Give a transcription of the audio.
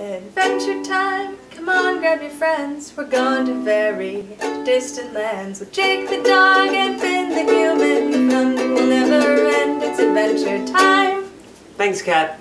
Adventure time, come on grab your friends. We're going to very distant lands. With Jake the dog and Finn the human The fun will never end, it's adventure time. Thanks, Kat.